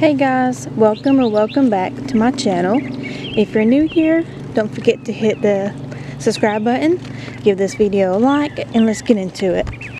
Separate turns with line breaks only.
Hey guys, welcome or welcome back to my channel. If you're new here, don't forget to hit the subscribe button, give this video a like, and let's get into it.